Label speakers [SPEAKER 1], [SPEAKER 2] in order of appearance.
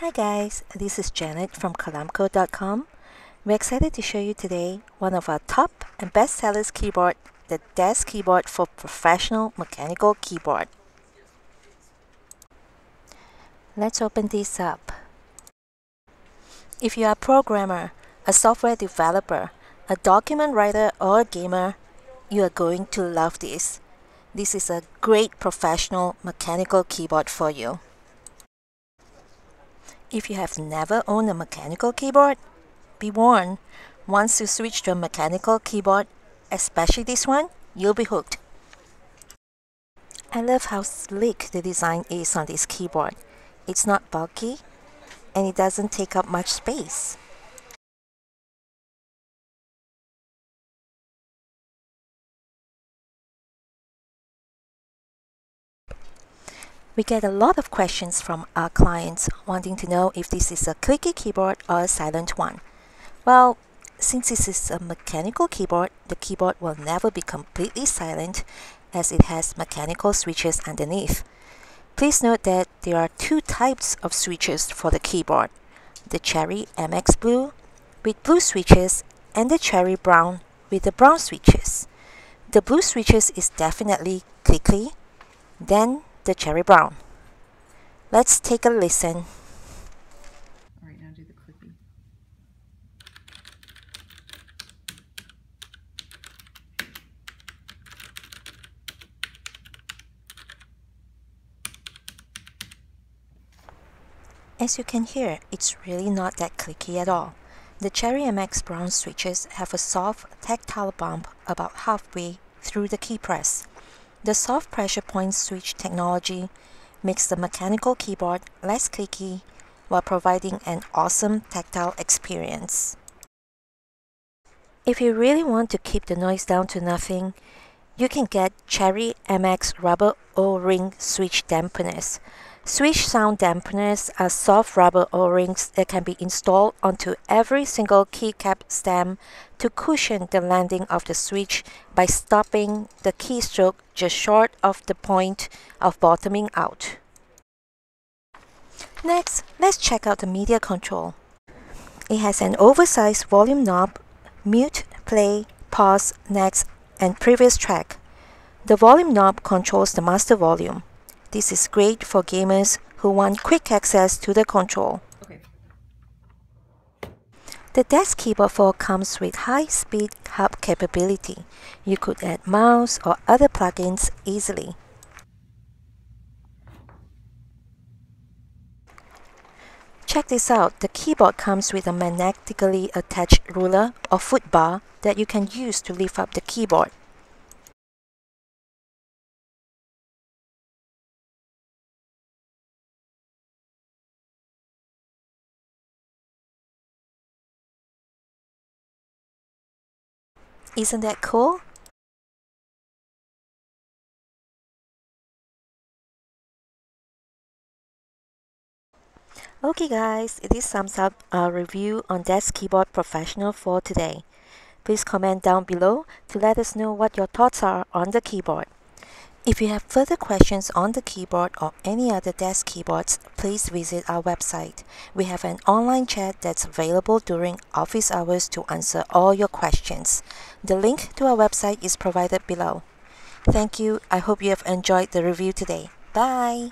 [SPEAKER 1] Hi guys, this is Janet from Colamco.com. We're excited to show you today one of our top and best sellers keyboard, the Das Keyboard for professional mechanical keyboard. Let's open this up. If you are a programmer, a software developer, a document writer or a gamer, you are going to love this. This is a great professional mechanical keyboard for you. If you have never owned a mechanical keyboard, be warned, once you switch to a mechanical keyboard, especially this one, you'll be hooked. I love how sleek the design is on this keyboard. It's not bulky, and it doesn't take up much space. We get a lot of questions from our clients wanting to know if this is a clicky keyboard or a silent one. Well, since this is a mechanical keyboard, the keyboard will never be completely silent as it has mechanical switches underneath. Please note that there are two types of switches for the keyboard. The Cherry MX Blue with blue switches and the Cherry Brown with the brown switches. The blue switches is definitely clicky, then the cherry brown. Let's take a listen.
[SPEAKER 2] All right, now do the clipping.
[SPEAKER 1] As you can hear, it's really not that clicky at all. The Cherry MX Brown switches have a soft, tactile bump about halfway through the key press. The soft pressure point switch technology makes the mechanical keyboard less clicky while providing an awesome tactile experience. If you really want to keep the noise down to nothing, you can get Cherry MX rubber O-ring switch dampeners. Switch sound dampeners are soft rubber O-rings that can be installed onto every single keycap stem to cushion the landing of the switch by stopping the keystroke just short of the point of bottoming out. Next, let's check out the media control. It has an oversized volume knob, mute, play, pause, next, and previous track. The volume knob controls the master volume. This is great for gamers who want quick access to the control.
[SPEAKER 2] Okay.
[SPEAKER 1] The Das Keyboard 4 comes with high-speed hub capability. You could add mouse or other plugins easily. Check this out, the keyboard comes with a magnetically attached ruler or foot bar that you can use to lift up the keyboard. Isn't that cool? Okay guys, this sums up our review on Das Keyboard Professional for today. Please comment down below to let us know what your thoughts are on the keyboard. If you have further questions on the keyboard or any other Das Keyboards, please visit our website. We have an online chat that's available during office hours to answer all your questions. The link to our website is provided below. Thank you. I hope you have enjoyed the review today. Bye.